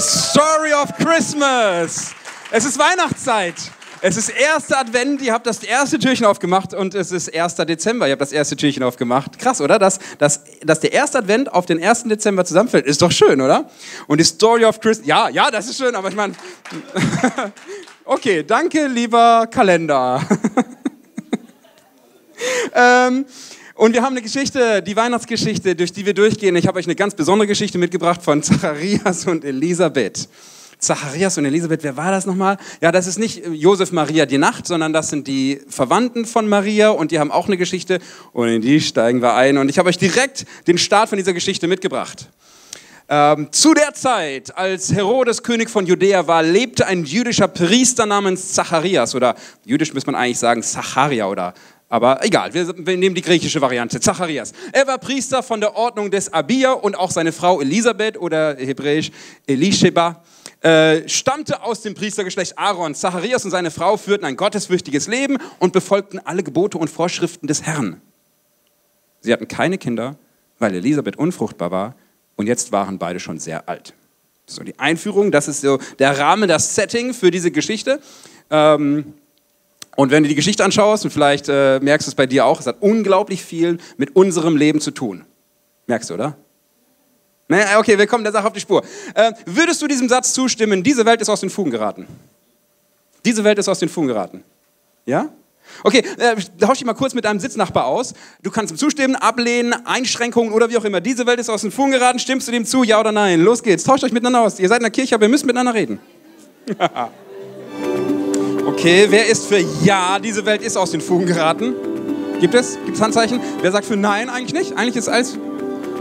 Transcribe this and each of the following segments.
The Story of Christmas. Es ist Weihnachtszeit. Es ist erster Advent, ihr habt das erste Türchen aufgemacht und es ist 1. Dezember, ihr habt das erste Türchen aufgemacht. Krass, oder? Dass, dass, dass der erste Advent auf den 1. Dezember zusammenfällt, ist doch schön, oder? Und die Story of Christmas, ja, ja, das ist schön, aber ich meine, okay, danke, lieber Kalender. ähm, und wir haben eine Geschichte, die Weihnachtsgeschichte, durch die wir durchgehen. Ich habe euch eine ganz besondere Geschichte mitgebracht von Zacharias und Elisabeth. Zacharias und Elisabeth, wer war das nochmal? Ja, das ist nicht Josef Maria die Nacht, sondern das sind die Verwandten von Maria und die haben auch eine Geschichte und in die steigen wir ein. Und ich habe euch direkt den Start von dieser Geschichte mitgebracht. Ähm, zu der Zeit, als Herodes König von Judäa war, lebte ein jüdischer Priester namens Zacharias oder jüdisch muss man eigentlich sagen Zacharia oder aber egal, wir, wir, nehmen die griechische Variante. Zacharias. Er war Priester von der Ordnung des Abia und auch seine Frau Elisabeth oder hebräisch Elisheba äh, stammte aus dem Priestergeschlecht Aaron. Zacharias und seine Frau führten ein gottesfürchtiges Leben und befolgten alle Gebote und Vorschriften des Herrn. Sie hatten keine Kinder, weil Elisabeth unfruchtbar war und jetzt waren beide schon sehr alt. So die Einführung, das ist so der Rahmen, das Setting für diese Geschichte. Ähm, und wenn du die Geschichte anschaust, und vielleicht äh, merkst du es bei dir auch, es hat unglaublich viel mit unserem Leben zu tun. Merkst du, oder? Nee, okay, wir kommen der Sache auf die Spur. Äh, würdest du diesem Satz zustimmen, diese Welt ist aus den Fugen geraten? Diese Welt ist aus den Fugen geraten. Ja? Okay, äh, tausch dich mal kurz mit deinem Sitznachbar aus. Du kannst ihm zustimmen, ablehnen, Einschränkungen oder wie auch immer. Diese Welt ist aus den Fugen geraten. Stimmst du dem zu, ja oder nein? Los geht's. Tauscht euch miteinander aus. Ihr seid in der Kirche, aber ihr müsst miteinander reden. Okay, wer ist für Ja, diese Welt ist aus den Fugen geraten? Gibt es? Gibt es Handzeichen? Wer sagt für Nein? Eigentlich nicht. Eigentlich ist alles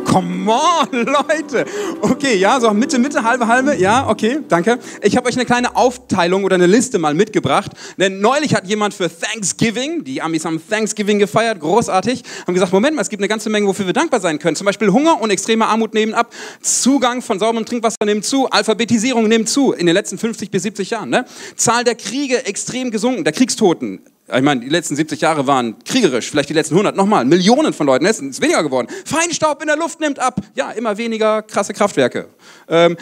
Come on, Leute. Okay, ja, so Mitte, Mitte, halbe, halbe. Ja, okay, danke. Ich habe euch eine kleine Aufteilung oder eine Liste mal mitgebracht. Denn neulich hat jemand für Thanksgiving, die Amis haben Thanksgiving gefeiert, großartig, haben gesagt, Moment mal, es gibt eine ganze Menge, wofür wir dankbar sein können. Zum Beispiel Hunger und extreme Armut nehmen ab, Zugang von sauberem Trinkwasser nimmt zu, Alphabetisierung nimmt zu in den letzten 50 bis 70 Jahren. Ne? Zahl der Kriege extrem gesunken, der Kriegstoten ich meine, die letzten 70 Jahre waren kriegerisch, vielleicht die letzten 100 nochmal. Millionen von Leuten, es ist weniger geworden. Feinstaub in der Luft nimmt ab. Ja, immer weniger krasse Kraftwerke. Ähm,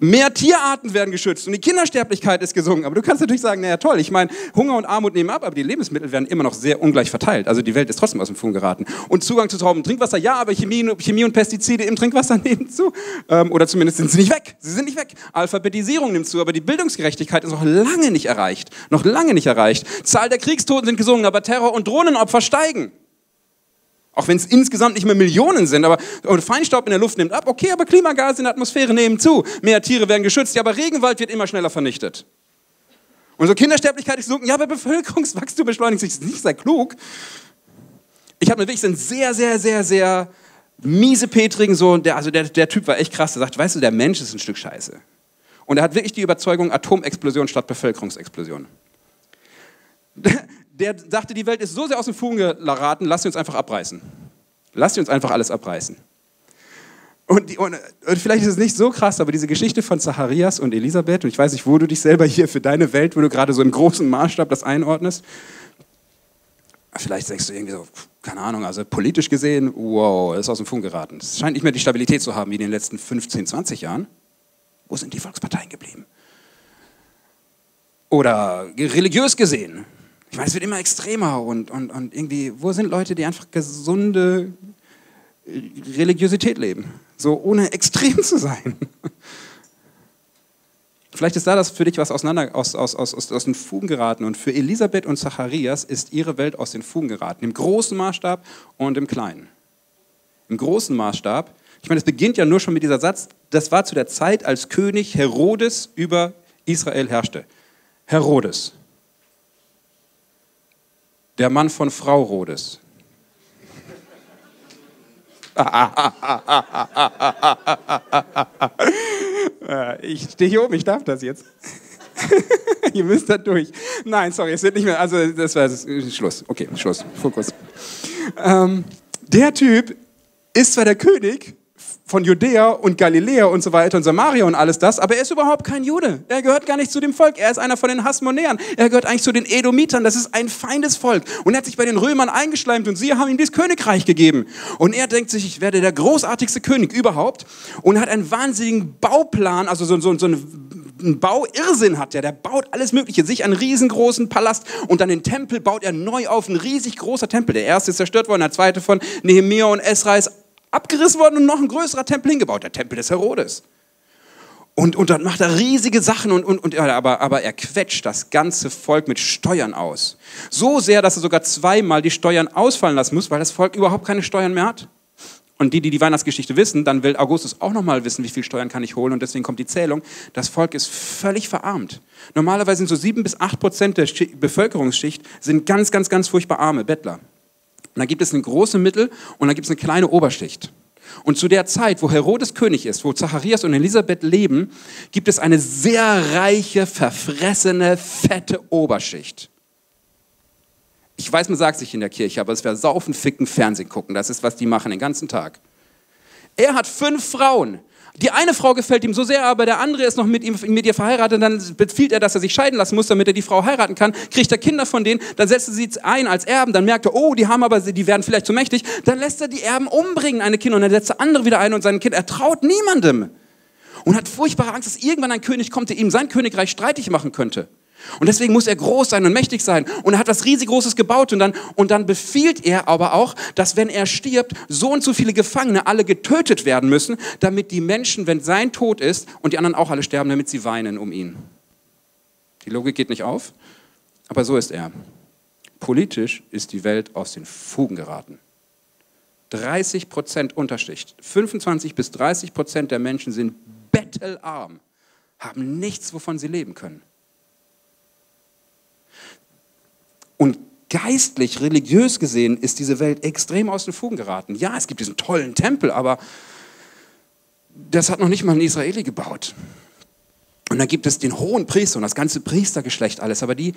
Mehr Tierarten werden geschützt und die Kindersterblichkeit ist gesunken. Aber du kannst natürlich sagen, naja toll, ich meine, Hunger und Armut nehmen ab, aber die Lebensmittel werden immer noch sehr ungleich verteilt. Also die Welt ist trotzdem aus dem Funk geraten. Und Zugang zu sauberem Trinkwasser, ja, aber Chemie, Chemie, und Pestizide im Trinkwasser nehmen zu. Ähm, oder zumindest sind sie nicht weg. Sie sind nicht weg. Alphabetisierung nimmt zu, aber die Bildungsgerechtigkeit ist noch lange nicht erreicht. Noch lange nicht erreicht. Zahl der Kriegstoten sind gesunken, aber Terror- und Drohnenopfer steigen. Auch wenn es insgesamt nicht mehr Millionen sind, aber Feinstaub in der Luft nimmt ab, okay, aber Klimagase in der Atmosphäre nehmen zu. Mehr Tiere werden geschützt, ja, aber Regenwald wird immer schneller vernichtet. Unsere Kindersterblichkeit ist gesunken, ja, aber Bevölkerungswachstum beschleunigt sich. Nicht sehr klug. Ich habe mir wirklich einen sehr, sehr, sehr, sehr miese Petrigen, so, der, also der, der Typ war echt krass, der sagt, weißt du, der Mensch ist ein Stück Scheiße. Und er hat wirklich die Überzeugung, Atomexplosion statt Bevölkerungsexplosion der sagte, die Welt ist so sehr aus dem Fugen geraten, lass sie uns einfach abreißen. Lass sie uns einfach alles abreißen. Und, die, und, und, vielleicht ist es nicht so krass, aber diese Geschichte von Zacharias und Elisabeth, und ich weiß nicht, wo du dich selber hier für deine Welt, wo du gerade so im großen Maßstab das einordnest, vielleicht denkst du irgendwie so, keine Ahnung, also politisch gesehen, wow, ist aus dem Fugen geraten. Es scheint nicht mehr die Stabilität zu haben wie in den letzten 15, 20 Jahren. Wo sind die Volksparteien geblieben? Oder religiös gesehen, ich meine, es wird immer extremer und, und, und irgendwie, wo sind Leute, die einfach gesunde Religiosität leben? So ohne extrem zu sein. Vielleicht ist da das für dich was auseinander, aus, aus, aus, aus den Fugen geraten. Und für Elisabeth und Zacharias ist ihre Welt aus den Fugen geraten. Im großen Maßstab und im kleinen. Im großen Maßstab, ich meine, es beginnt ja nur schon mit dieser Satz, das war zu der Zeit, als König Herodes über Israel herrschte. Herodes der Mann von Frau Rodes. ich stehe hier oben, ich darf das jetzt. Ihr müsst da durch. Nein, sorry, es wird nicht mehr. Also, das war das, Schluss. Okay, Schluss. Fokus. Ähm, der Typ ist zwar der König von Judäa und Galiläa und so weiter und Samaria und alles das, aber er ist überhaupt kein Jude. Er gehört gar nicht zu dem Volk. Er ist einer von den Hasmonäern. Er gehört eigentlich zu den Edomitern. Das ist ein Feindesvolk. Und er hat sich bei den Römern eingeschleimt und sie haben ihm dieses Königreich gegeben. Und er denkt sich, ich werde der großartigste König überhaupt und hat einen wahnsinnigen Bauplan, also so, so, so einen Bauirrsinn hat er. Der baut alles Mögliche, sich einen riesengroßen Palast und dann den Tempel baut er neu auf, ein riesig großer Tempel. Der erste ist zerstört worden, der zweite von Nehemiah und Esra ist abgerissen worden und noch ein größerer Tempel hingebaut, der Tempel des Herodes. Und, und dann macht er riesige Sachen, und, und, und, aber, aber er quetscht das ganze Volk mit Steuern aus. So sehr, dass er sogar zweimal die Steuern ausfallen lassen muss, weil das Volk überhaupt keine Steuern mehr hat. Und die, die die Weihnachtsgeschichte wissen, dann will Augustus auch nochmal wissen, wie viel Steuern kann ich holen. Und deswegen kommt die Zählung. Das Volk ist völlig verarmt. Normalerweise sind so sieben bis acht Prozent der Bevölkerungsschicht sind ganz, ganz, ganz furchtbar arme Bettler. Und dann gibt es eine große Mittel und dann gibt es eine kleine Oberschicht. Und zu der Zeit, wo Herodes König ist, wo Zacharias und Elisabeth leben, gibt es eine sehr reiche, verfressene, fette Oberschicht. Ich weiß, man sagt sich in der Kirche, aber es wäre saufen, ficken, Fernsehen gucken. Das ist, was die machen den ganzen Tag. Er hat fünf Frauen. Die eine Frau gefällt ihm so sehr, aber der andere ist noch mit, ihm, mit ihr verheiratet. Dann befiehlt er, dass er sich scheiden lassen muss, damit er die Frau heiraten kann. Kriegt er Kinder von denen, dann setzt er sie ein als Erben. Dann merkt er, oh, die haben aber, die werden vielleicht zu mächtig. Dann lässt er die Erben umbringen, eine Kinder, und dann setzt er andere wieder ein und sein Kind. Er traut niemandem und hat furchtbare Angst, dass irgendwann ein König kommt, der ihm sein Königreich streitig machen könnte. Und deswegen muss er groß sein und mächtig sein. Und er hat was riesig Großes gebaut. Und dann, und dann befiehlt er aber auch, dass wenn er stirbt, so und so viele Gefangene alle getötet werden müssen, damit die Menschen, wenn sein Tod ist und die anderen auch alle sterben, damit sie weinen um ihn. Die Logik geht nicht auf, aber so ist er. Politisch ist die Welt aus den Fugen geraten. 30 Prozent Unterschicht. 25 bis 30 Prozent der Menschen sind bettelarm, haben nichts, wovon sie leben können. Und geistlich, religiös gesehen ist diese Welt extrem aus den Fugen geraten. Ja, es gibt diesen tollen Tempel, aber das hat noch nicht mal ein Israeli gebaut. Und dann gibt es den hohen Priester und das ganze Priestergeschlecht alles, aber die,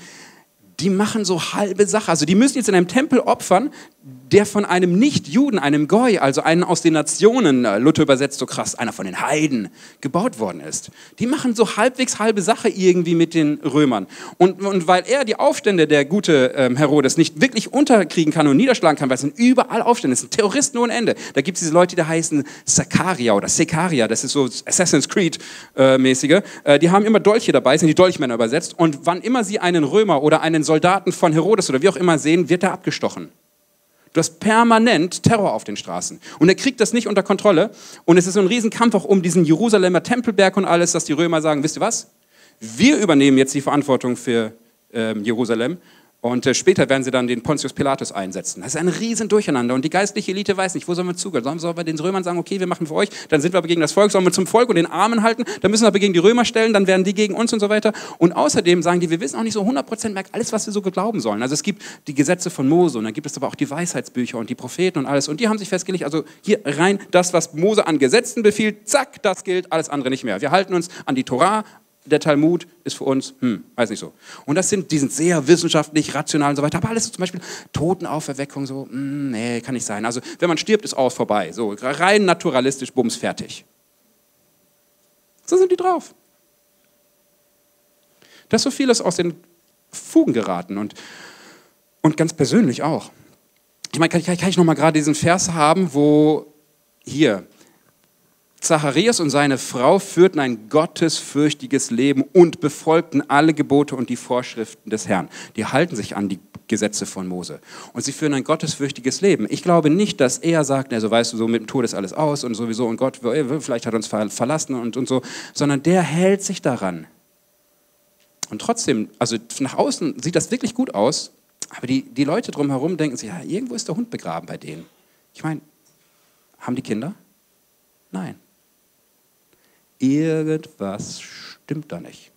die machen so halbe Sache. Also die müssen jetzt in einem Tempel opfern, der von einem Nicht-Juden, einem Goy, also einen aus den Nationen, äh, Luther übersetzt so krass, einer von den Heiden, gebaut worden ist. Die machen so halbwegs halbe Sache irgendwie mit den Römern. Und, und weil er die Aufstände, der gute ähm, Herodes, nicht wirklich unterkriegen kann und niederschlagen kann, weil es sind überall Aufstände, es sind Terroristen ohne Ende. Da gibt es diese Leute, die heißen Sakaria oder Sekaria, das ist so Assassin's Creed-mäßige. Äh, äh, die haben immer Dolche dabei, sind die Dolchmänner übersetzt. Und wann immer sie einen Römer oder einen Soldaten von Herodes oder wie auch immer sehen, wird er abgestochen. Du hast permanent Terror auf den Straßen. Und er kriegt das nicht unter Kontrolle. Und es ist so ein Riesenkampf auch um diesen Jerusalemer Tempelberg und alles, dass die Römer sagen, wisst ihr was? Wir übernehmen jetzt die Verantwortung für ähm, Jerusalem und äh, später werden sie dann den Pontius Pilatus einsetzen. Das ist ein riesen Durcheinander. Und die geistliche Elite weiß nicht, wo sollen wir. Sollen, sollen wir den Römern sagen, okay, wir machen für euch, dann sind wir aber gegen das Volk, sollen wir zum Volk und den Armen halten, dann müssen wir aber gegen die Römer stellen, dann werden die gegen uns und so weiter. Und außerdem sagen die, wir wissen auch nicht so 100% merkt alles, was wir so glauben sollen. Also es gibt die Gesetze von Mose und dann gibt es aber auch die Weisheitsbücher und die Propheten und alles. Und die haben sich festgelegt, also hier rein das, was Mose an Gesetzen befiehlt, zack, das gilt, alles andere nicht mehr. Wir halten uns an die Torah, der Talmud ist für uns, hm, weiß nicht so. Und das sind, die sind sehr wissenschaftlich, rational und so weiter. Aber alles so zum Beispiel Totenauferweckung, so, hm, nee, kann nicht sein. Also, wenn man stirbt, ist aus vorbei. So, rein naturalistisch, bums, fertig. So sind die drauf. Das ist so vieles aus den Fugen geraten und, und ganz persönlich auch. Ich meine, kann, kann ich noch mal gerade diesen Vers haben, wo hier, Zacharias und seine Frau führten ein gottesfürchtiges Leben und befolgten alle Gebote und die Vorschriften des Herrn. Die halten sich an die Gesetze von Mose. Und sie führen ein gottesfürchtiges Leben. Ich glaube nicht, dass er sagt, also weißt du, so mit dem Tod ist alles aus und sowieso und Gott, vielleicht hat uns verlassen und, und so, sondern der hält sich daran. Und trotzdem, also nach außen sieht das wirklich gut aus, aber die, die Leute drumherum denken sich, ja, irgendwo ist der Hund begraben bei denen. Ich meine, haben die Kinder? Nein irgendwas stimmt da nicht.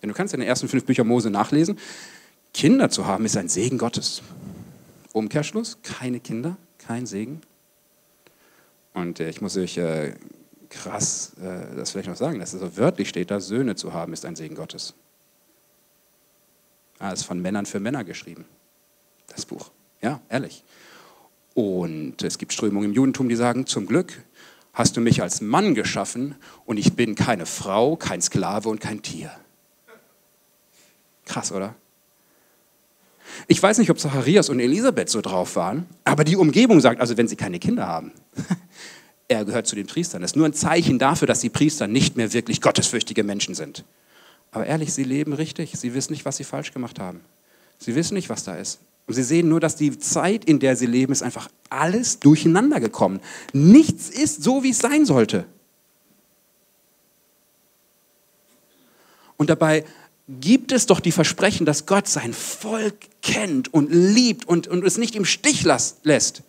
Denn du kannst in den ersten fünf Büchern Mose nachlesen, Kinder zu haben ist ein Segen Gottes. Umkehrschluss, keine Kinder, kein Segen. Und äh, ich muss euch äh, krass äh, das vielleicht noch sagen, dass es so wörtlich steht, da Söhne zu haben ist ein Segen Gottes. Ah, ist von Männern für Männer geschrieben, das Buch. Ja, ehrlich. Und es gibt Strömungen im Judentum, die sagen, zum Glück hast du mich als Mann geschaffen und ich bin keine Frau, kein Sklave und kein Tier. Krass, oder? Ich weiß nicht, ob Zacharias und Elisabeth so drauf waren, aber die Umgebung sagt, also wenn sie keine Kinder haben, er gehört zu den Priestern. Das ist nur ein Zeichen dafür, dass die Priester nicht mehr wirklich gottesfürchtige Menschen sind. Aber ehrlich, sie leben richtig. Sie wissen nicht, was sie falsch gemacht haben. Sie wissen nicht, was da ist. Und sie sehen nur, dass die Zeit, in der sie leben, ist einfach alles durcheinander gekommen. Nichts ist so, wie es sein sollte. Und dabei gibt es doch die Versprechen, dass Gott sein Volk kennt und liebt und, und es nicht im Stich lässt.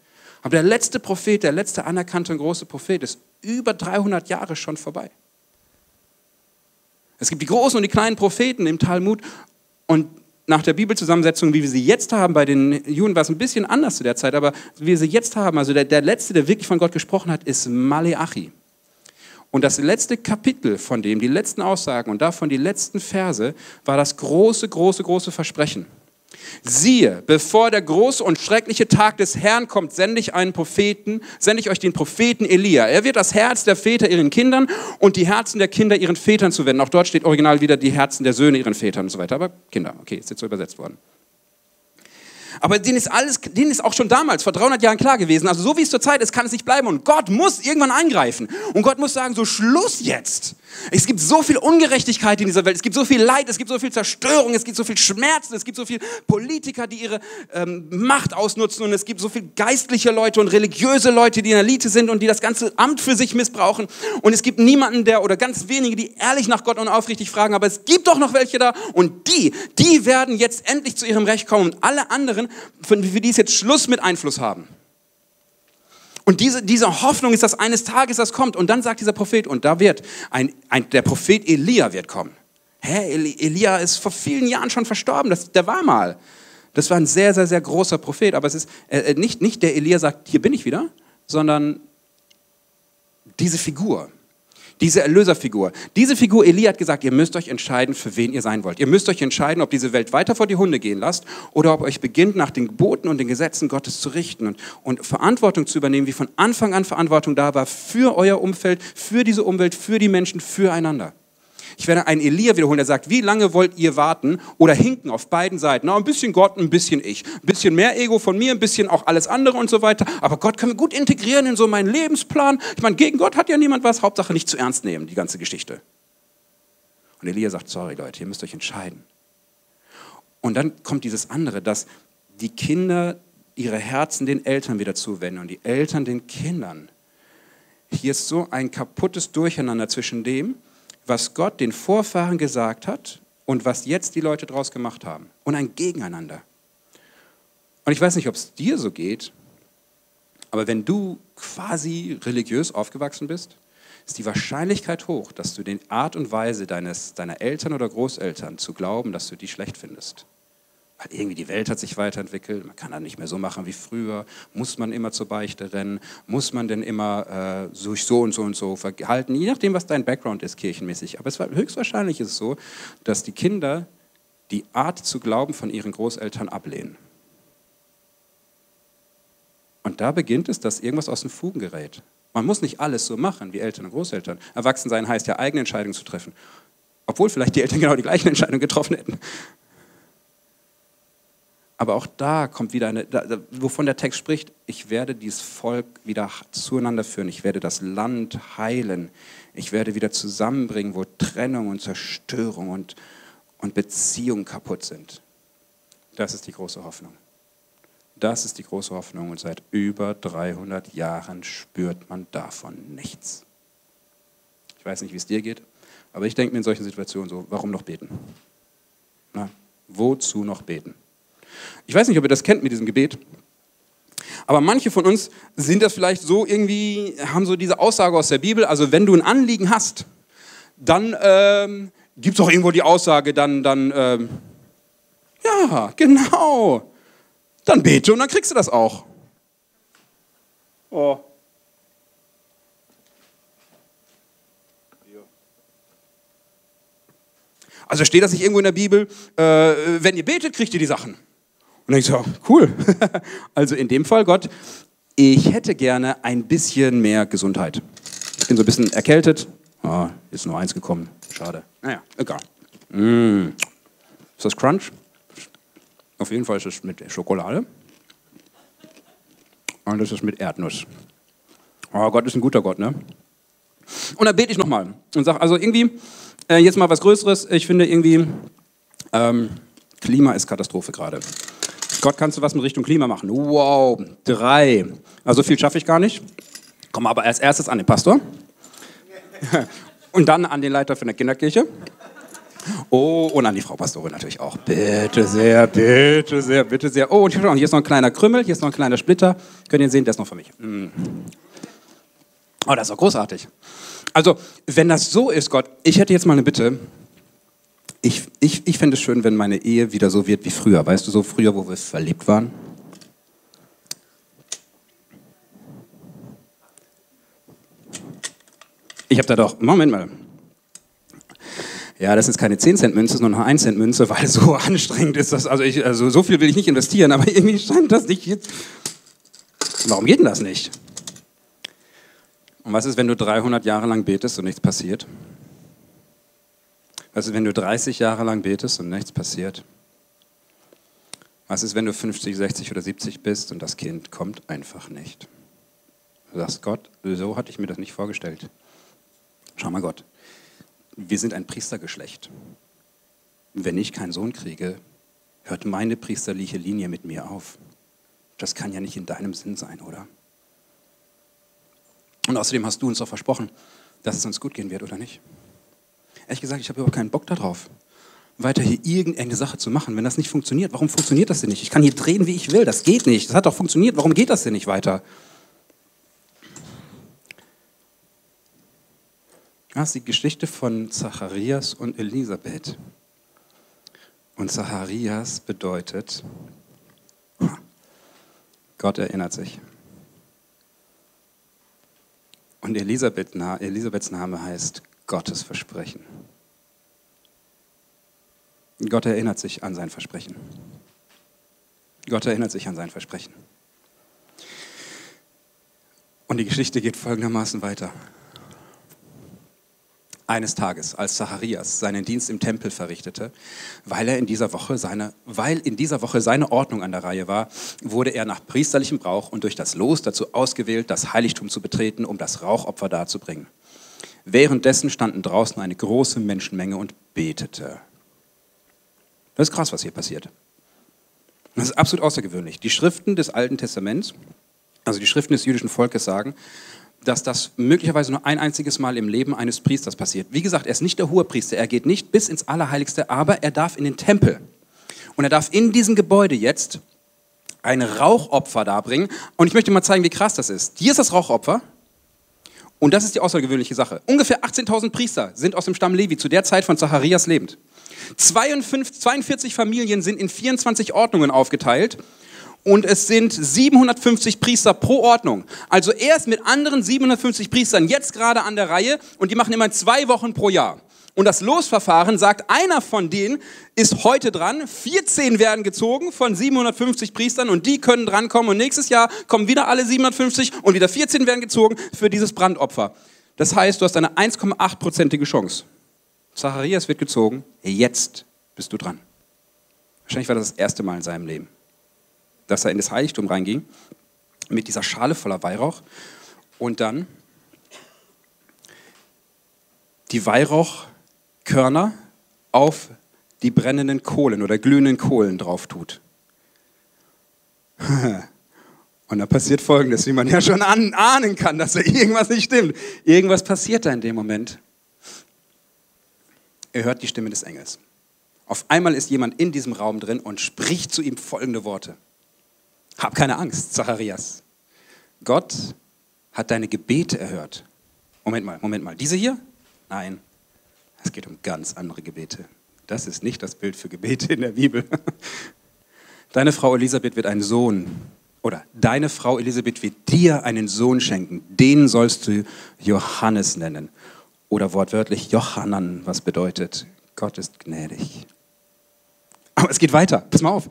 Aber der letzte Prophet, der letzte anerkannte und große Prophet ist über 300 Jahre schon vorbei. Es gibt die großen und die kleinen Propheten im Talmud und nach der Bibelzusammensetzung, wie wir sie jetzt haben, bei den Juden war es ein bisschen anders zu der Zeit, aber wie wir sie jetzt haben, also der, der letzte, der wirklich von Gott gesprochen hat, ist Maleachi. Und das letzte Kapitel von dem, die letzten Aussagen und davon die letzten Verse, war das große, große, große Versprechen. Siehe, bevor der große und schreckliche Tag des Herrn kommt, sende ich einen Propheten, sende ich euch den Propheten Elia. Er wird das Herz der Väter ihren Kindern und die Herzen der Kinder ihren Vätern zuwenden. Auch dort steht original wieder die Herzen der Söhne ihren Vätern und so weiter. Aber Kinder, okay, ist jetzt so übersetzt worden. Aber denen ist alles, denen ist auch schon damals, vor 300 Jahren klar gewesen, also so wie es zur Zeit ist, kann es nicht bleiben. Und Gott muss irgendwann eingreifen. Und Gott muss sagen, so Schluss jetzt. Es gibt so viel Ungerechtigkeit in dieser Welt, es gibt so viel Leid, es gibt so viel Zerstörung, es gibt so viel Schmerzen, es gibt so viele Politiker, die ihre ähm, Macht ausnutzen und es gibt so viele geistliche Leute und religiöse Leute, die in der Elite sind und die das ganze Amt für sich missbrauchen. Und es gibt niemanden, der oder ganz wenige, die ehrlich nach Gott und aufrichtig fragen, aber es gibt doch noch welche da und die, die werden jetzt endlich zu ihrem Recht kommen und alle anderen für, für die es jetzt Schluss mit Einfluss haben. Und diese, diese Hoffnung ist, dass eines Tages das kommt. Und dann sagt dieser Prophet, und da wird ein, ein der Prophet Elia wird kommen. Hä, Elia ist vor vielen Jahren schon verstorben, das, der war mal. Das war ein sehr, sehr, sehr großer Prophet. Aber es ist äh, äh nicht, nicht der Elia sagt, hier bin ich wieder, sondern diese Figur. Diese Erlöserfigur. Diese Figur, Elia hat gesagt, ihr müsst euch entscheiden, für wen ihr sein wollt. Ihr müsst euch entscheiden, ob diese Welt weiter vor die Hunde gehen lasst oder ob euch beginnt, nach den Geboten und den Gesetzen Gottes zu richten und, und Verantwortung zu übernehmen, wie von Anfang an Verantwortung da war für euer Umfeld, für diese Umwelt, für die Menschen, füreinander. Ich werde einen Elia wiederholen, der sagt, wie lange wollt ihr warten oder hinken auf beiden Seiten? Na, ein bisschen Gott, ein bisschen ich. Ein bisschen mehr Ego von mir, ein bisschen auch alles andere und so weiter. Aber Gott können wir gut integrieren in so meinen Lebensplan. Ich meine, gegen Gott hat ja niemand was. Hauptsache nicht zu ernst nehmen, die ganze Geschichte. Und Elia sagt, sorry Leute, ihr müsst euch entscheiden. Und dann kommt dieses andere, dass die Kinder ihre Herzen den Eltern wieder zuwenden und die Eltern den Kindern. Hier ist so ein kaputtes Durcheinander zwischen dem, was Gott den Vorfahren gesagt hat und was jetzt die Leute daraus gemacht haben. Und ein Gegeneinander. Und ich weiß nicht, ob es dir so geht, aber wenn du quasi religiös aufgewachsen bist, ist die Wahrscheinlichkeit hoch, dass du die Art und Weise deines, deiner Eltern oder Großeltern zu glauben, dass du die schlecht findest. Weil irgendwie die Welt hat sich weiterentwickelt, man kann das nicht mehr so machen wie früher. Muss man immer zur Beichte rennen? Muss man denn immer äh, sich so und so und so verhalten? Je nachdem, was dein Background ist, kirchenmäßig. Aber es war, höchstwahrscheinlich ist es so, dass die Kinder die Art zu glauben von ihren Großeltern ablehnen. Und da beginnt es, dass irgendwas aus den Fugen gerät. Man muss nicht alles so machen wie Eltern und Großeltern. Erwachsen heißt ja, eigene Entscheidungen zu treffen. Obwohl vielleicht die Eltern genau die gleichen Entscheidungen getroffen hätten. Aber auch da kommt wieder eine, da, wovon der Text spricht, ich werde dieses Volk wieder zueinander führen, ich werde das Land heilen, ich werde wieder zusammenbringen, wo Trennung und Zerstörung und, und Beziehungen kaputt sind. Das ist die große Hoffnung. Das ist die große Hoffnung und seit über 300 Jahren spürt man davon nichts. Ich weiß nicht, wie es dir geht, aber ich denke mir in solchen Situationen so, warum noch beten? Na, wozu noch beten? Ich weiß nicht, ob ihr das kennt mit diesem Gebet. Aber manche von uns sind das vielleicht so irgendwie, haben so diese Aussage aus der Bibel, also wenn du ein Anliegen hast, dann ähm, gibt es auch irgendwo die Aussage, dann, dann ähm, ja, genau, dann bete und dann kriegst du das auch. Oh. Also steht das nicht irgendwo in der Bibel, äh, wenn ihr betet, kriegt ihr die Sachen. Und ich so, cool. Also in dem Fall, Gott, ich hätte gerne ein bisschen mehr Gesundheit. Ich bin so ein bisschen erkältet. Ah, ist nur eins gekommen. Schade. Naja, egal. Mm. Ist das Crunch? Auf jeden Fall ist es mit Schokolade. Und das ist mit Erdnuss. Oh, Gott ist ein guter Gott, ne? Und dann bete ich nochmal und sage, also irgendwie, äh, jetzt mal was Größeres. Ich finde irgendwie, ähm, Klima ist Katastrophe gerade. Gott, kannst du was mit Richtung Klima machen? Wow, drei. Also viel schaffe ich gar nicht. Komme aber als erstes an den Pastor. Und dann an den Leiter von der Kinderkirche. Oh, und an die Frau Pastorin natürlich auch. Bitte sehr, bitte sehr, bitte sehr. Oh, und hier ist noch ein kleiner Krümmel, hier ist noch ein kleiner Splitter. Könnt ihr sehen, der ist noch für mich. Mm. Oh, das ist doch großartig. Also, wenn das so ist, Gott, ich hätte jetzt mal eine Bitte. Ich, ich, ich fände es schön, wenn meine Ehe wieder so wird wie früher. Weißt du, so früher, wo wir verliebt waren. Ich habe da doch, Moment mal. Ja, das ist keine 10-Cent-Münze, sondern eine 1-Cent-Münze, weil so anstrengend ist. Dass, also, ich, also so viel will ich nicht investieren, aber irgendwie scheint das nicht jetzt. Warum geht denn das nicht? Und was ist, wenn du 300 Jahre lang betest und nichts passiert? Was ist, wenn du 30 Jahre lang betest und nichts passiert? Was ist, wenn du 50, 60 oder 70 bist und das Kind kommt einfach nicht? Du sagst, Gott, so hatte ich mir das nicht vorgestellt. Schau mal, Gott, wir sind ein Priestergeschlecht. Wenn ich keinen Sohn kriege, hört meine priesterliche Linie mit mir auf. Das kann ja nicht in deinem Sinn sein, oder? Und außerdem hast du uns doch versprochen, dass es uns gut gehen wird, oder nicht? Ehrlich gesagt, ich habe überhaupt keinen Bock darauf, weiter hier irgendeine Sache zu machen. Wenn das nicht funktioniert, warum funktioniert das denn nicht? Ich kann hier drehen, wie ich will. Das geht nicht. Das hat doch funktioniert. Warum geht das denn nicht weiter? Das ist die Geschichte von Zacharias und Elisabeth. Und Zacharias bedeutet, Gott erinnert sich. Und Elisabeth, Elisabeths Name heißt Gottes Versprechen. Gott erinnert sich an sein Versprechen. Gott erinnert sich an sein Versprechen. Und die Geschichte geht folgendermaßen weiter. Eines Tages, als Zacharias seinen Dienst im Tempel verrichtete, weil er in dieser Woche seine, weil in dieser Woche seine Ordnung an der Reihe war, wurde er nach priesterlichem Brauch und durch das Los dazu ausgewählt, das Heiligtum zu betreten, um das Rauchopfer darzubringen. Währenddessen standen draußen eine große Menschenmenge und betete. Das ist krass, was hier passiert. Das ist absolut außergewöhnlich. Die Schriften des Alten Testaments, also die Schriften des jüdischen Volkes sagen, dass das möglicherweise nur ein einziges Mal im Leben eines Priesters passiert. Wie gesagt, er ist nicht der Hohepriester, er geht nicht bis ins Allerheiligste, aber er darf in den Tempel. Und er darf in diesem Gebäude jetzt ein Rauchopfer darbringen. Und ich möchte mal zeigen, wie krass das ist. Hier ist das Rauchopfer. Und das ist die außergewöhnliche Sache. Ungefähr 18.000 Priester sind aus dem Stamm Levi zu der Zeit von Zacharias lebend. 52, 42 Familien sind in 24 Ordnungen aufgeteilt und es sind 750 Priester pro Ordnung. Also er ist mit anderen 750 Priestern jetzt gerade an der Reihe und die machen immer zwei Wochen pro Jahr. Und das Losverfahren sagt, einer von denen ist heute dran, 14 werden gezogen von 750 Priestern und die können drankommen und nächstes Jahr kommen wieder alle 750 und wieder 14 werden gezogen für dieses Brandopfer. Das heißt, du hast eine 1,8-prozentige Chance. Zacharias wird gezogen, jetzt bist du dran. Wahrscheinlich war das das erste Mal in seinem Leben dass er in das Heiligtum reinging mit dieser Schale voller Weihrauch und dann die Weihrauchkörner auf die brennenden Kohlen oder glühenden Kohlen drauf tut. Und da passiert Folgendes, wie man ja schon ahnen kann, dass da irgendwas nicht stimmt. Irgendwas passiert da in dem Moment. Er hört die Stimme des Engels. Auf einmal ist jemand in diesem Raum drin und spricht zu ihm folgende Worte. Hab keine Angst, Zacharias. Gott hat deine Gebete erhört. Moment mal, Moment mal. Diese hier? Nein, es geht um ganz andere Gebete. Das ist nicht das Bild für Gebete in der Bibel. Deine Frau Elisabeth wird einen Sohn, oder deine Frau Elisabeth wird dir einen Sohn schenken. Den sollst du Johannes nennen. Oder wortwörtlich Johannan, was bedeutet, Gott ist gnädig. Aber es geht weiter. Pass mal auf.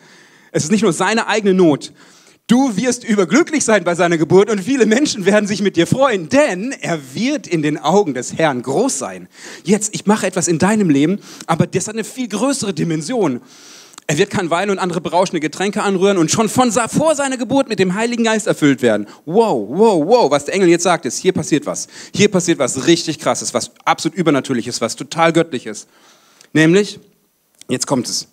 Es ist nicht nur seine eigene Not. Du wirst überglücklich sein bei seiner Geburt und viele Menschen werden sich mit dir freuen, denn er wird in den Augen des Herrn groß sein. Jetzt, ich mache etwas in deinem Leben, aber das hat eine viel größere Dimension. Er wird kein Wein und andere berauschende Getränke anrühren und schon von, vor seiner Geburt mit dem Heiligen Geist erfüllt werden. Wow, wow, wow. Was der Engel jetzt sagt, ist, hier passiert was. Hier passiert was richtig krasses, was absolut übernatürliches, was total göttliches. Nämlich, jetzt kommt es.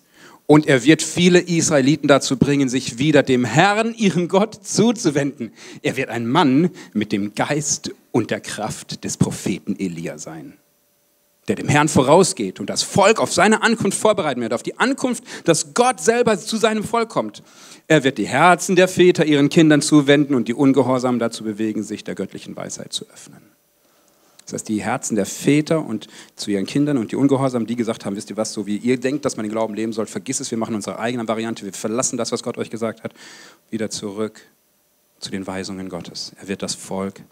Und er wird viele Israeliten dazu bringen, sich wieder dem Herrn, ihrem Gott, zuzuwenden. Er wird ein Mann mit dem Geist und der Kraft des Propheten Elia sein der dem Herrn vorausgeht und das Volk auf seine Ankunft vorbereiten wird, auf die Ankunft, dass Gott selber zu seinem Volk kommt. Er wird die Herzen der Väter ihren Kindern zuwenden und die Ungehorsamen dazu bewegen, sich der göttlichen Weisheit zu öffnen. Das heißt, die Herzen der Väter und zu ihren Kindern und die Ungehorsamen, die gesagt haben, wisst ihr was, so wie ihr denkt, dass man den Glauben leben soll, vergiss es, wir machen unsere eigene Variante, wir verlassen das, was Gott euch gesagt hat, wieder zurück zu den Weisungen Gottes. Er wird das Volk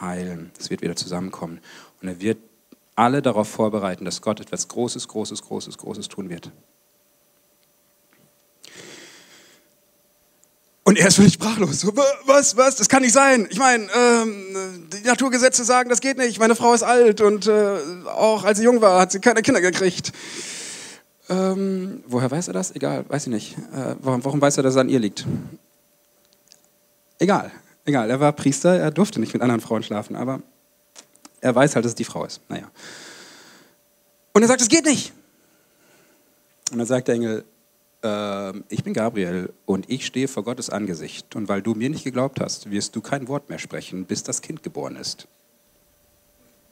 heilen, es wird wieder zusammenkommen und er wird alle darauf vorbereiten, dass Gott etwas Großes, Großes, Großes, Großes tun wird. Und er ist völlig sprachlos. Was, was, das kann nicht sein. Ich meine, ähm, die Naturgesetze sagen, das geht nicht. Meine Frau ist alt und äh, auch als sie jung war, hat sie keine Kinder gekriegt. Ähm, woher weiß er das? Egal, weiß ich nicht. Äh, warum, warum weiß er, dass es an ihr liegt? Egal, egal. Er war Priester, er durfte nicht mit anderen Frauen schlafen, aber er weiß halt, dass es die Frau ist. Naja. Und er sagt, es geht nicht. Und dann sagt der Engel, äh, ich bin Gabriel und ich stehe vor Gottes Angesicht. Und weil du mir nicht geglaubt hast, wirst du kein Wort mehr sprechen, bis das Kind geboren ist.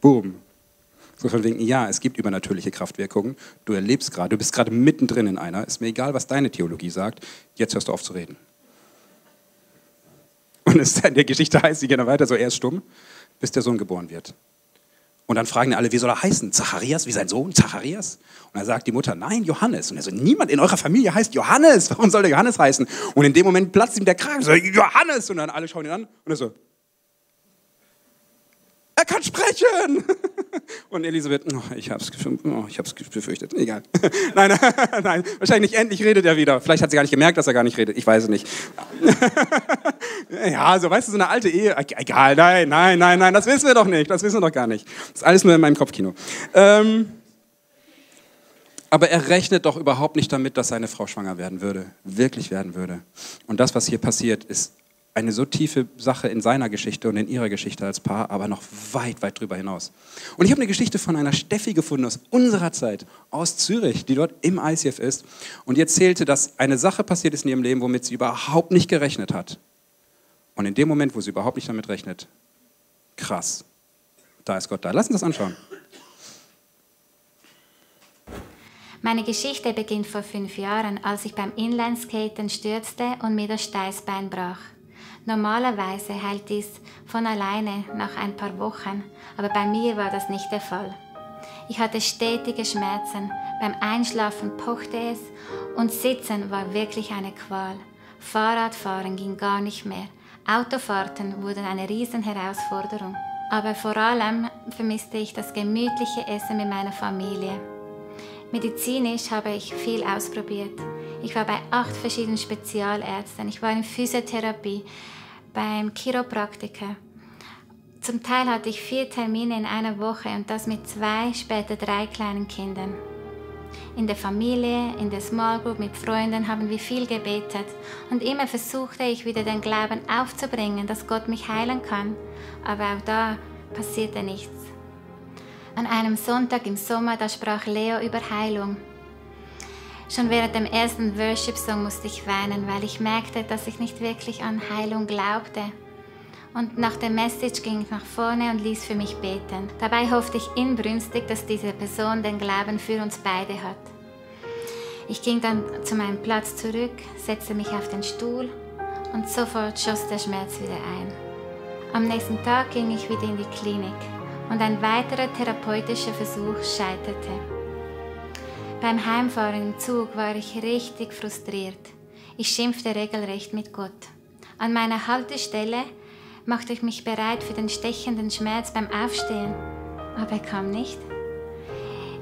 Boom. So von wegen, ja, es gibt übernatürliche Kraftwirkungen. Du erlebst gerade, du bist gerade mittendrin in einer. Ist mir egal, was deine Theologie sagt. Jetzt hörst du auf zu reden. Und es in der Geschichte heißt, sie dann weiter, so er ist stumm, bis der Sohn geboren wird. Und dann fragen alle, wie soll er heißen? Zacharias, wie sein Sohn? Zacharias? Und dann sagt die Mutter, nein, Johannes. Und er so, niemand in eurer Familie heißt Johannes. Warum soll der Johannes heißen? Und in dem Moment platzt ihm der Kragen. So, Johannes! Und dann alle schauen ihn an. Und er so, er kann sprechen. Und Elisabeth, oh, ich hab's, oh, ich hab's befürchtet. Egal. Nein, nein, wahrscheinlich nicht. Endlich redet er wieder. Vielleicht hat sie gar nicht gemerkt, dass er gar nicht redet. Ich weiß es nicht. Ja, so weißt du, so eine alte Ehe. Egal, nein, nein, nein, nein, das wissen wir doch nicht. Das wissen wir doch gar nicht. Das ist alles nur in meinem Kopfkino. Ähm, aber er rechnet doch überhaupt nicht damit, dass seine Frau schwanger werden würde, wirklich werden würde. Und das, was hier passiert, ist eine so tiefe Sache in seiner Geschichte und in ihrer Geschichte als Paar, aber noch weit, weit drüber hinaus. Und ich habe eine Geschichte von einer Steffi gefunden aus unserer Zeit, aus Zürich, die dort im ICF ist. Und die erzählte, dass eine Sache passiert ist in ihrem Leben, womit sie überhaupt nicht gerechnet hat. Und in dem Moment, wo sie überhaupt nicht damit rechnet, krass, da ist Gott da. Lass uns das anschauen. Meine Geschichte beginnt vor fünf Jahren, als ich beim Inlineskaten stürzte und mir das Steißbein brach. Normalerweise heilt dies von alleine nach ein paar Wochen, aber bei mir war das nicht der Fall. Ich hatte stetige Schmerzen, beim Einschlafen pochte es und Sitzen war wirklich eine Qual. Fahrradfahren ging gar nicht mehr. Autofahrten wurden eine Riesenherausforderung. Aber vor allem vermisste ich das gemütliche Essen mit meiner Familie. Medizinisch habe ich viel ausprobiert. Ich war bei acht verschiedenen Spezialärzten. Ich war in Physiotherapie, beim Chiropraktiker. Zum Teil hatte ich vier Termine in einer Woche und das mit zwei, später drei kleinen Kindern. In der Familie, in der Small Group, mit Freunden haben wir viel gebetet und immer versuchte ich wieder den Glauben aufzubringen, dass Gott mich heilen kann. Aber auch da passierte nichts. An einem Sonntag im Sommer, da sprach Leo über Heilung. Schon während dem ersten Worship-Song musste ich weinen, weil ich merkte, dass ich nicht wirklich an Heilung glaubte. Und nach der Message ging ich nach vorne und ließ für mich beten. Dabei hoffte ich inbrünstig, dass diese Person den Glauben für uns beide hat. Ich ging dann zu meinem Platz zurück, setzte mich auf den Stuhl und sofort schoss der Schmerz wieder ein. Am nächsten Tag ging ich wieder in die Klinik und ein weiterer therapeutischer Versuch scheiterte. Beim Heimfahren im Zug war ich richtig frustriert. Ich schimpfte regelrecht mit Gott. An meiner Haltestelle machte ich mich bereit für den stechenden Schmerz beim Aufstehen, aber er kam nicht.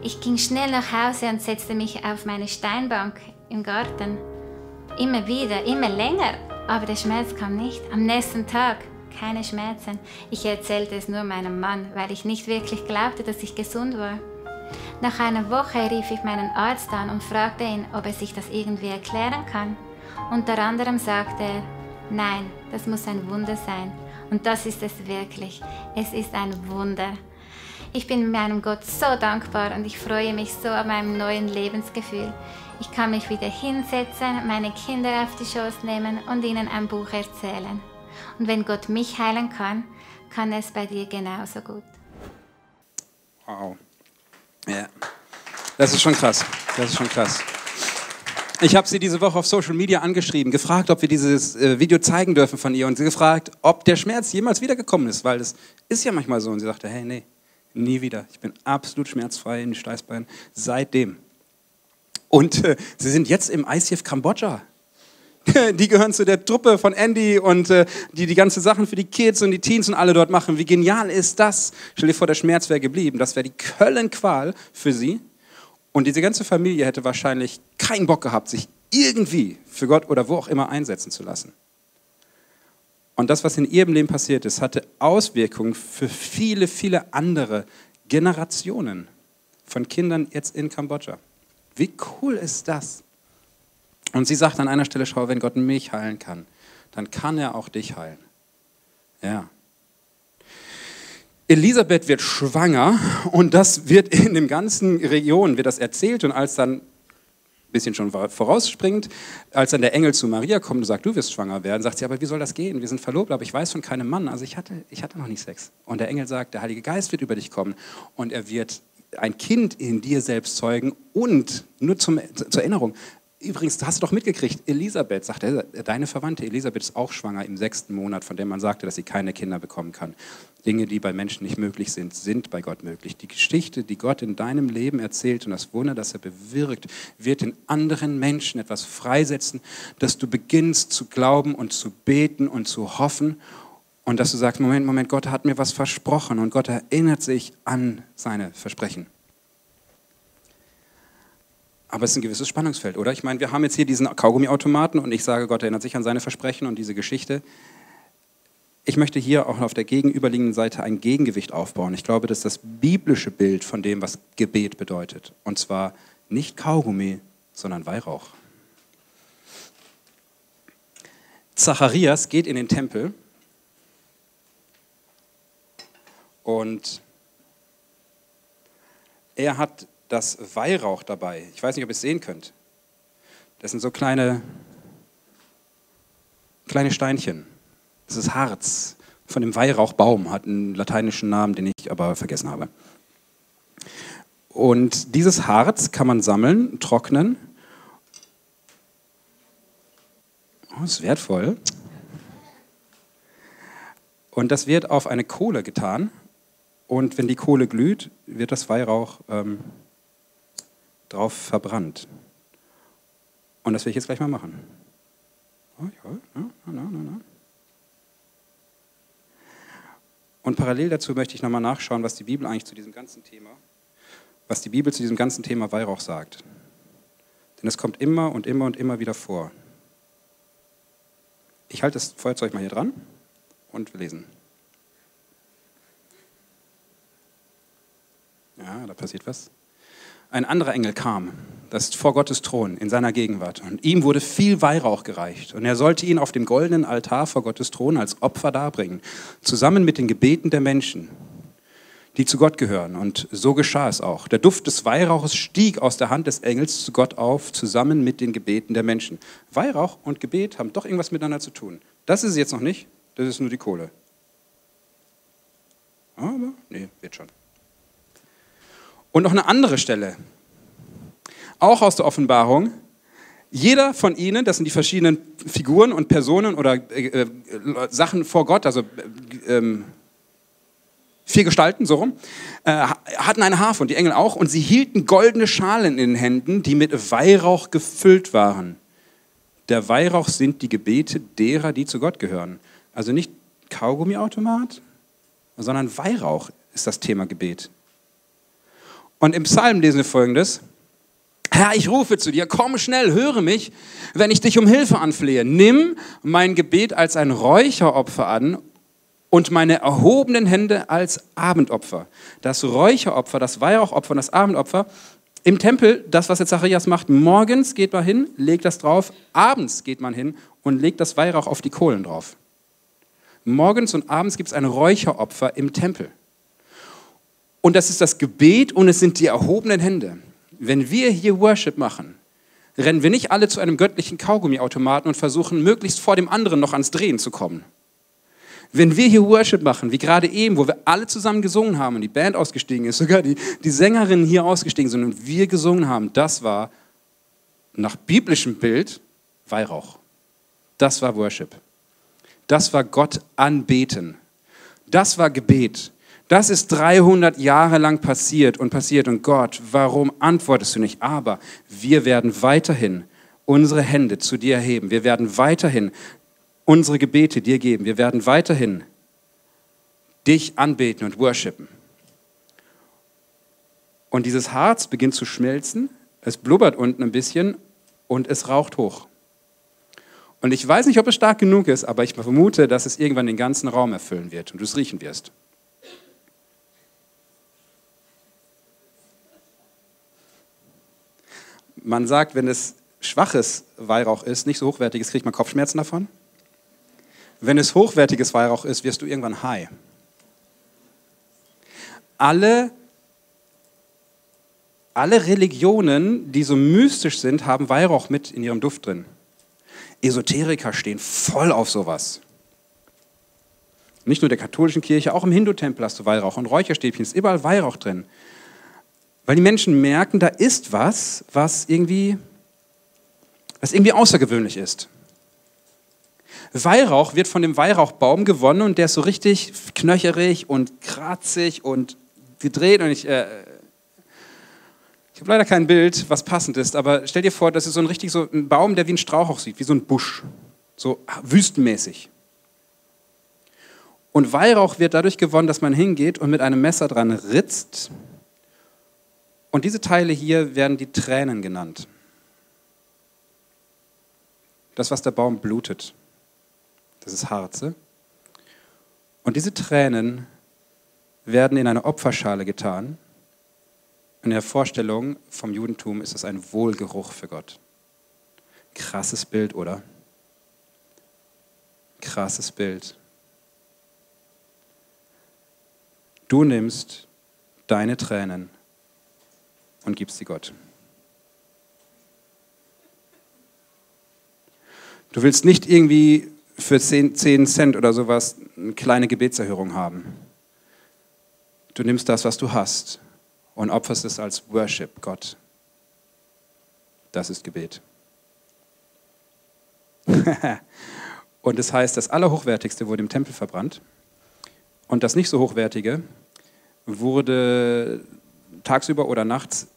Ich ging schnell nach Hause und setzte mich auf meine Steinbank im Garten. Immer wieder, immer länger. Aber der Schmerz kam nicht. Am nächsten Tag keine Schmerzen. Ich erzählte es nur meinem Mann, weil ich nicht wirklich glaubte, dass ich gesund war. Nach einer Woche rief ich meinen Arzt an und fragte ihn, ob er sich das irgendwie erklären kann. Unter anderem sagte er, nein, das muss ein Wunder sein. Und das ist es wirklich. Es ist ein Wunder. Ich bin meinem Gott so dankbar und ich freue mich so an meinem neuen Lebensgefühl. Ich kann mich wieder hinsetzen, meine Kinder auf die Schoß nehmen und ihnen ein Buch erzählen. Und wenn Gott mich heilen kann, kann es bei dir genauso gut. Wow. Ja. Das ist schon krass. Das ist schon krass. Ich habe sie diese Woche auf Social Media angeschrieben, gefragt, ob wir dieses äh, Video zeigen dürfen von ihr und sie gefragt, ob der Schmerz jemals wiedergekommen ist, weil das ist ja manchmal so. Und sie sagte, hey, nee, nie wieder. Ich bin absolut schmerzfrei in den Steißbeinen seitdem. Und äh, sie sind jetzt im ICF Kambodscha. Die gehören zu der Truppe von Andy und äh, die die ganze Sachen für die Kids und die Teens und alle dort machen. Wie genial ist das? Stell dir vor, der Schmerz wäre geblieben. Das wäre die Köllenqual für sie. Und diese ganze Familie hätte wahrscheinlich keinen Bock gehabt, sich irgendwie für Gott oder wo auch immer einsetzen zu lassen. Und das, was in ihrem Leben passiert ist, hatte Auswirkungen für viele, viele andere Generationen von Kindern jetzt in Kambodscha. Wie cool ist das? Und sie sagt an einer Stelle, schau, wenn Gott mich heilen kann, dann kann er auch dich heilen. Ja. Elisabeth wird schwanger und das wird in dem ganzen Region, wird das erzählt und als dann, ein bisschen schon vorausspringend, als dann der Engel zu Maria kommt und sagt, du wirst schwanger werden, sagt sie, aber wie soll das gehen? Wir sind verlobt, aber ich weiß von keinem Mann, also ich hatte, ich hatte noch nicht Sex. Und der Engel sagt, der Heilige Geist wird über dich kommen und er wird ein Kind in dir selbst zeugen und, nur zum, zur Erinnerung, Übrigens, hast du doch mitgekriegt, Elisabeth, sagt er, deine Verwandte Elisabeth ist auch schwanger im sechsten Monat, von dem man sagte, dass sie keine Kinder bekommen kann. Dinge, die bei Menschen nicht möglich sind, sind bei Gott möglich. Die Geschichte, die Gott in deinem Leben erzählt und das Wunder, das er bewirkt, wird in anderen Menschen etwas freisetzen, dass du beginnst zu glauben und zu beten und zu hoffen und dass du sagst, Moment, Moment, Gott hat mir was versprochen und Gott erinnert sich an seine Versprechen. Aber es ist ein gewisses Spannungsfeld, oder? Ich meine, wir haben jetzt hier diesen Kaugummiautomaten und ich sage, Gott erinnert sich an seine Versprechen und diese Geschichte. Ich möchte hier auch auf der gegenüberliegenden Seite ein Gegengewicht aufbauen. Ich glaube, das ist das biblische Bild von dem, was Gebet bedeutet. Und zwar nicht Kaugummi, sondern Weihrauch. Zacharias geht in den Tempel und er hat das Weihrauch dabei. Ich weiß nicht, ob ihr es sehen könnt. Das sind so kleine, kleine Steinchen. Das ist Harz von dem Weihrauchbaum, hat einen lateinischen Namen, den ich aber vergessen habe. Und dieses Harz kann man sammeln, trocknen. Oh, ist wertvoll. Und das wird auf eine Kohle getan. Und wenn die Kohle glüht, wird das Weihrauch ähm, drauf verbrannt. Und das will ich jetzt gleich mal machen. Oh, ja, na, na, na, Und parallel dazu möchte ich nochmal nachschauen, was die Bibel eigentlich zu diesem ganzen Thema, was die Bibel zu diesem ganzen Thema Weihrauch sagt. Denn es kommt immer und immer und immer wieder vor. Ich halte das Feuerzeug mal hier dran und wir lesen. Ja, da passiert was ein anderer Engel kam, das ist vor Gottes Thron in seiner Gegenwart. Und ihm wurde viel Weihrauch gereicht. Und er sollte ihn auf dem goldenen Altar vor Gottes Thron als Opfer darbringen, zusammen mit den Gebeten der Menschen, die zu Gott gehören. Und so geschah es auch. Der Duft des Weihrauches stieg aus der Hand des Engels zu Gott auf, zusammen mit den Gebeten der Menschen. Weihrauch und Gebet haben doch irgendwas miteinander zu tun. Das ist es jetzt noch nicht, das ist nur die Kohle. Aber, nee, wird schon. Und noch eine andere Stelle, auch aus der Offenbarung. Jeder von ihnen, das sind die verschiedenen Figuren und Personen oder äh, äh, Sachen vor Gott, also äh, ähm, vier Gestalten, so rum, äh, hatten eine Harfe und die Engel auch und sie hielten goldene Schalen in den Händen, die mit Weihrauch gefüllt waren. Der Weihrauch sind die Gebete derer, die zu Gott gehören. Also nicht Kaugummiautomat, sondern Weihrauch ist das Thema Gebet. Und im Psalm lesen wir folgendes. Herr, ich rufe zu dir, komm schnell, höre mich, wenn ich dich um Hilfe anflehe. Nimm mein Gebet als ein Räucheropfer an und meine erhobenen Hände als Abendopfer. Das Räucheropfer, das Weihrauchopfer und das Abendopfer im Tempel, das, was jetzt Zacharias macht, morgens geht man hin, legt das drauf, abends geht man hin und legt das Weihrauch auf die Kohlen drauf. Morgens und abends gibt es ein Räucheropfer im Tempel. Und das ist das Gebet und es sind die erhobenen Hände. Wenn wir hier Worship machen, rennen wir nicht alle zu einem göttlichen Kaugummiautomaten und versuchen möglichst vor dem anderen noch ans Drehen zu kommen. Wenn wir hier Worship machen, wie gerade eben, wo wir alle zusammen gesungen haben und die Band ausgestiegen ist, sogar die, die Sängerinnen hier ausgestiegen sind und wir gesungen haben, das war nach biblischem Bild Weihrauch. Das war Worship. Das war Gott anbeten. Das war Gebet. Das ist 300 Jahre lang passiert und passiert. Und Gott, warum antwortest du nicht? Aber wir werden weiterhin unsere Hände zu dir erheben. Wir werden weiterhin unsere Gebete dir geben. Wir werden weiterhin dich anbeten und worshipen. Und dieses Harz beginnt zu schmelzen, es blubbert unten ein bisschen und es raucht hoch. Und ich weiß nicht, ob es stark genug ist, aber ich vermute, dass es irgendwann den ganzen Raum erfüllen wird und du es riechen wirst. Man sagt, wenn es schwaches Weihrauch ist, nicht so hochwertiges, kriegt man Kopfschmerzen davon. Wenn es hochwertiges Weihrauch ist, wirst du irgendwann high. Alle, alle Religionen, die so mystisch sind, haben Weihrauch mit in ihrem Duft drin. Esoteriker stehen voll auf sowas. Nicht nur der katholischen Kirche, auch im Hindu-Tempel hast du Weihrauch und Räucherstäbchen, ist überall Weihrauch drin. Weil die Menschen merken, da ist was, was irgendwie, was irgendwie außergewöhnlich ist. Weihrauch wird von dem Weihrauchbaum gewonnen und der ist so richtig knöcherig und kratzig und gedreht und ich, äh, ich habe leider kein Bild, was passend ist, aber stell dir vor, das ist so ein richtig so ein Baum, der wie ein Strauch aussieht, wie so ein Busch, so wüstenmäßig. Und Weihrauch wird dadurch gewonnen, dass man hingeht und mit einem Messer dran ritzt. Und diese Teile hier werden die Tränen genannt. Das, was der Baum blutet das ist Harze. Und diese Tränen werden in eine Opferschale getan. In der Vorstellung vom Judentum ist es ein Wohlgeruch für Gott. Krasses Bild, oder? Krasses Bild. Du nimmst deine Tränen und gibst sie Gott. Du willst nicht irgendwie für 10, 10 Cent oder sowas eine kleine Gebetserhörung haben. Du nimmst das, was du hast und opferst es als Worship Gott. Das ist Gebet. und es das heißt, das Allerhochwertigste wurde im Tempel verbrannt und das nicht so Hochwertige wurde tagsüber oder nachts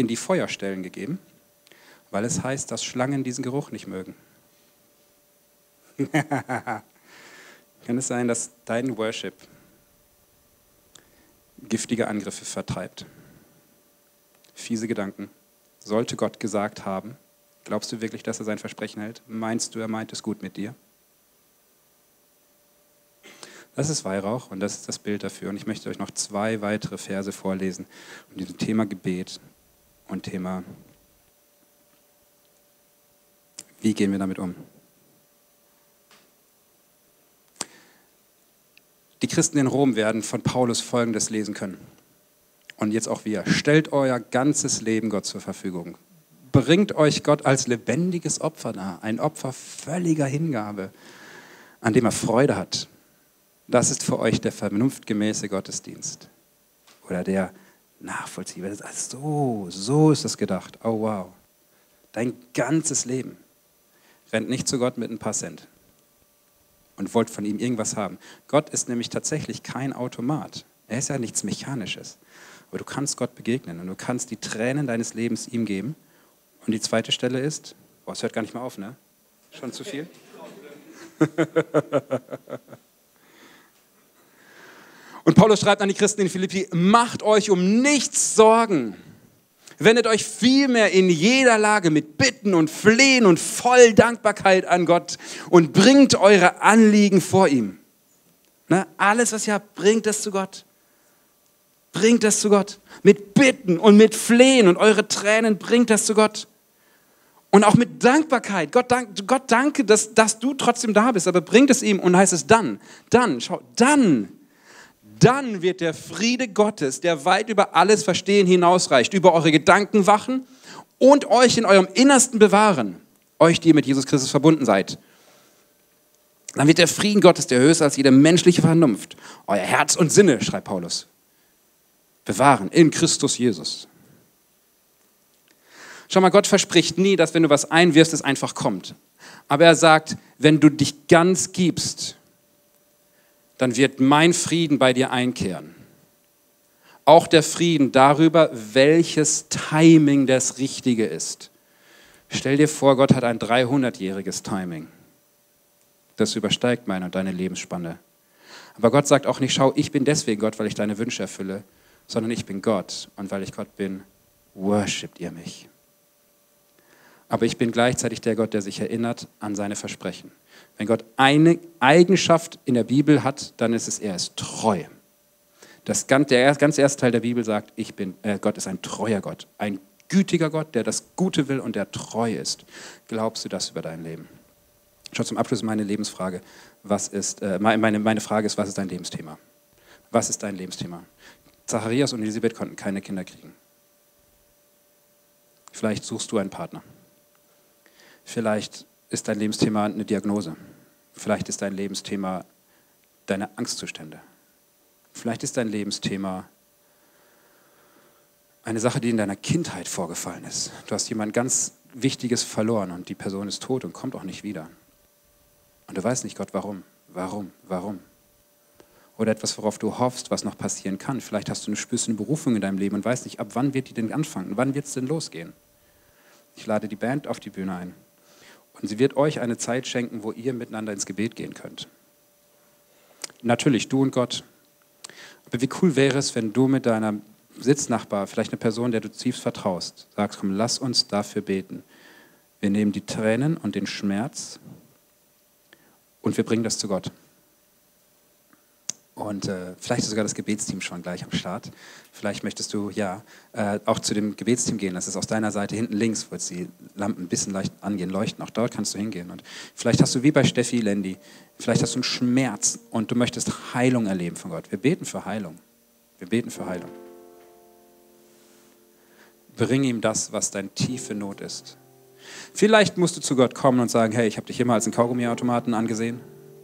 in die Feuerstellen gegeben, weil es heißt, dass Schlangen diesen Geruch nicht mögen. Kann es sein, dass dein Worship giftige Angriffe vertreibt? Fiese Gedanken. Sollte Gott gesagt haben, glaubst du wirklich, dass er sein Versprechen hält? Meinst du, er meint es gut mit dir? Das ist Weihrauch und das ist das Bild dafür. Und ich möchte euch noch zwei weitere Verse vorlesen um diesem Thema Gebet und Thema, wie gehen wir damit um? Die Christen in Rom werden von Paulus Folgendes lesen können. Und jetzt auch wir. Stellt euer ganzes Leben Gott zur Verfügung. Bringt euch Gott als lebendiges Opfer dar. Ein Opfer völliger Hingabe, an dem er Freude hat. Das ist für euch der vernunftgemäße Gottesdienst. Oder der nachvollziehbare. So, so ist es gedacht. Oh wow. Dein ganzes Leben rennt nicht zu Gott mit ein paar Cent und wollt von ihm irgendwas haben. Gott ist nämlich tatsächlich kein Automat. Er ist ja nichts Mechanisches. Aber du kannst Gott begegnen und du kannst die Tränen deines Lebens ihm geben. Und die zweite Stelle ist, boah, es hört gar nicht mehr auf, ne? Schon zu viel? und Paulus schreibt an die Christen in Philippi, macht euch um nichts Sorgen. Wendet euch vielmehr in jeder Lage mit Bitten und Flehen und voll Dankbarkeit an Gott und bringt eure Anliegen vor ihm. Ne? Alles, was ihr habt, bringt es zu Gott. Bringt es zu Gott. Mit Bitten und mit Flehen und eure Tränen bringt es zu Gott. Und auch mit Dankbarkeit. Gott, dank, Gott danke, dass, dass du trotzdem da bist, aber bringt es ihm und heißt es dann, dann, schau, dann, dann wird der Friede Gottes, der weit über alles Verstehen hinausreicht, über eure Gedanken wachen und euch in eurem Innersten bewahren, euch, die ihr mit Jesus Christus verbunden seid. Dann wird der Frieden Gottes, der höher als jede menschliche Vernunft, euer Herz und Sinne, schreibt Paulus, bewahren in Christus Jesus. Schau mal, Gott verspricht nie, dass wenn du was einwirfst, es einfach kommt. Aber er sagt, wenn du dich ganz gibst, dann wird mein Frieden bei dir einkehren. Auch der Frieden darüber, welches Timing das Richtige ist. Stell dir vor, Gott hat ein 300-jähriges Timing. Das übersteigt meine und deine Lebensspanne. Aber Gott sagt auch nicht, schau, ich bin deswegen Gott, weil ich deine Wünsche erfülle, sondern ich bin Gott und weil ich Gott bin, worshipt ihr mich aber ich bin gleichzeitig der Gott, der sich erinnert an seine Versprechen. Wenn Gott eine Eigenschaft in der Bibel hat, dann ist es, er ist treu. Das, der ganz erste Teil der Bibel sagt, ich bin, äh, Gott ist ein treuer Gott, ein gütiger Gott, der das Gute will und der treu ist. Glaubst du das über dein Leben? Schau zum Abschluss meine Lebensfrage. Was ist, äh, meine, meine Frage ist, was ist dein Lebensthema? Was ist dein Lebensthema? Zacharias und Elisabeth konnten keine Kinder kriegen. Vielleicht suchst du einen Partner. Vielleicht ist dein Lebensthema eine Diagnose. Vielleicht ist dein Lebensthema deine Angstzustände. Vielleicht ist dein Lebensthema eine Sache, die in deiner Kindheit vorgefallen ist. Du hast jemand ganz Wichtiges verloren und die Person ist tot und kommt auch nicht wieder. Und du weißt nicht, Gott, warum, warum, warum. Oder etwas, worauf du hoffst, was noch passieren kann. Vielleicht hast du eine spürende Berufung in deinem Leben und weißt nicht, ab wann wird die denn anfangen, wann wird es denn losgehen. Ich lade die Band auf die Bühne ein. Und sie wird euch eine Zeit schenken, wo ihr miteinander ins Gebet gehen könnt. Natürlich du und Gott. Aber wie cool wäre es, wenn du mit deiner Sitznachbar, vielleicht eine Person, der du tiefst vertraust, sagst, komm, lass uns dafür beten. Wir nehmen die Tränen und den Schmerz und wir bringen das zu Gott. Und äh, vielleicht ist sogar das Gebetsteam schon gleich am Start. Vielleicht möchtest du ja äh, auch zu dem Gebetsteam gehen. Das ist aus deiner Seite hinten links, wo jetzt die Lampen ein bisschen leicht angehen, leuchten. Auch dort kannst du hingehen. Und vielleicht hast du wie bei Steffi Lendi, vielleicht hast du einen Schmerz und du möchtest Heilung erleben von Gott. Wir beten für Heilung. Wir beten für Heilung. Bring ihm das, was deine tiefe Not ist. Vielleicht musst du zu Gott kommen und sagen, hey, ich habe dich immer als einen Kaugummiautomaten angesehen.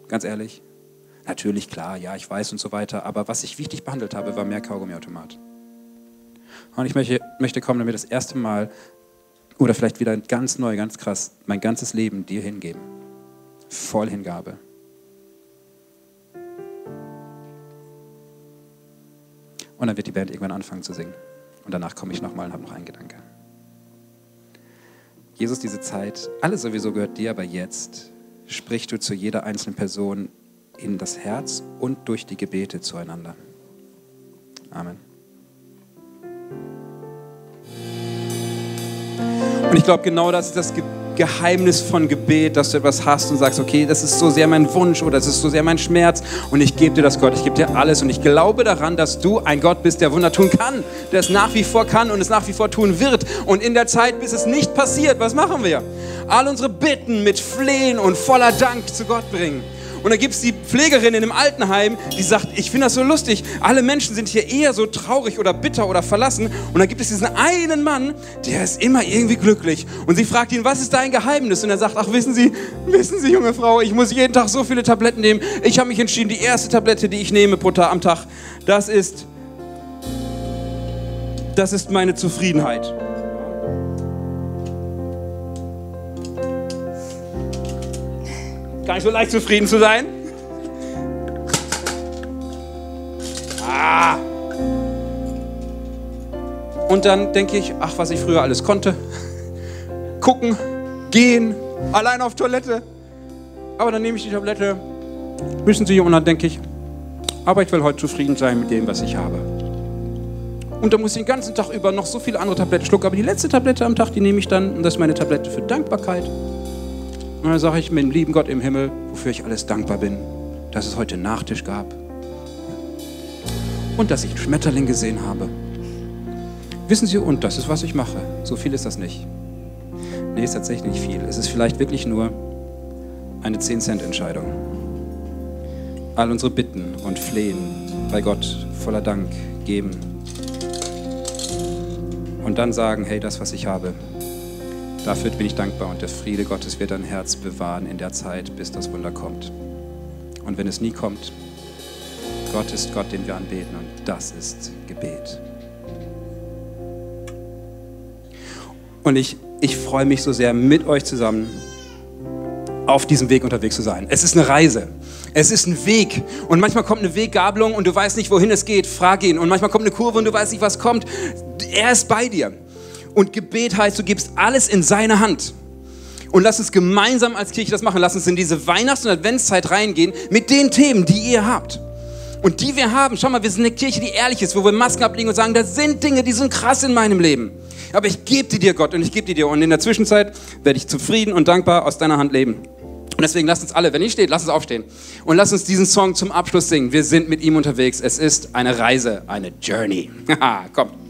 Ganz ehrlich, Natürlich, klar, ja, ich weiß und so weiter, aber was ich wichtig behandelt habe, war mehr Kaugummiautomat. Und ich möchte, möchte kommen, damit das erste Mal oder vielleicht wieder ganz neu, ganz krass, mein ganzes Leben dir hingeben. Voll Hingabe. Und dann wird die Band irgendwann anfangen zu singen. Und danach komme ich nochmal und habe noch einen Gedanke. Jesus, diese Zeit, alles sowieso gehört dir, aber jetzt sprichst du zu jeder einzelnen Person in das Herz und durch die Gebete zueinander. Amen. Und ich glaube, genau das ist das Geheimnis von Gebet, dass du etwas hast und sagst, okay, das ist so sehr mein Wunsch oder das ist so sehr mein Schmerz und ich gebe dir das Gott, ich gebe dir alles und ich glaube daran, dass du ein Gott bist, der Wunder tun kann, der es nach wie vor kann und es nach wie vor tun wird. Und in der Zeit, bis es nicht passiert, was machen wir? All unsere Bitten mit Flehen und voller Dank zu Gott bringen. Und da gibt es die Pflegerin in dem Altenheim, die sagt, ich finde das so lustig, alle Menschen sind hier eher so traurig oder bitter oder verlassen. Und dann gibt es diesen einen Mann, der ist immer irgendwie glücklich. Und sie fragt ihn, was ist dein Geheimnis? Und er sagt, ach wissen Sie, wissen Sie, junge Frau, ich muss jeden Tag so viele Tabletten nehmen. Ich habe mich entschieden, die erste Tablette, die ich nehme pro Tag am Tag, das ist, das ist meine Zufriedenheit. Gar nicht so leicht zufrieden zu sein. Ah. Und dann denke ich, ach, was ich früher alles konnte. Gucken, gehen, allein auf Toilette. Aber dann nehme ich die Tablette, wissen Sie, und dann denke ich, aber ich will heute zufrieden sein mit dem, was ich habe. Und dann muss ich den ganzen Tag über noch so viele andere Tabletten schlucken. Aber die letzte Tablette am Tag, die nehme ich dann. Und das ist meine Tablette für Dankbarkeit. Und dann sage ich mit dem lieben Gott im Himmel, wofür ich alles dankbar bin, dass es heute Nachtisch gab. Und dass ich einen Schmetterling gesehen habe. Wissen Sie, und das ist, was ich mache. So viel ist das nicht. Nee, ist tatsächlich nicht viel. Es ist vielleicht wirklich nur eine 10-Cent-Entscheidung. All unsere Bitten und Flehen bei Gott voller Dank geben. Und dann sagen, hey, das, was ich habe, dafür bin ich dankbar und der Friede Gottes wird dein Herz bewahren in der Zeit, bis das Wunder kommt. Und wenn es nie kommt, Gott ist Gott, den wir anbeten und das ist Gebet. Und ich, ich freue mich so sehr, mit euch zusammen auf diesem Weg unterwegs zu sein. Es ist eine Reise. Es ist ein Weg. Und manchmal kommt eine Weggabelung und du weißt nicht, wohin es geht. Frag ihn. Und manchmal kommt eine Kurve und du weißt nicht, was kommt. Er ist bei dir. Und Gebet heißt, du gibst alles in seine Hand. Und lass uns gemeinsam als Kirche das machen. Lass uns in diese Weihnachts- und Adventszeit reingehen mit den Themen, die ihr habt. Und die wir haben. Schau mal, wir sind eine Kirche, die ehrlich ist, wo wir Masken ablegen und sagen, das sind Dinge, die sind krass in meinem Leben. Aber ich gebe die dir, Gott, und ich gebe die dir. Und in der Zwischenzeit werde ich zufrieden und dankbar aus deiner Hand leben. Und deswegen lasst uns alle, wenn ihr steht, lasst uns aufstehen. Und lasst uns diesen Song zum Abschluss singen. Wir sind mit ihm unterwegs. Es ist eine Reise, eine Journey. Kommt.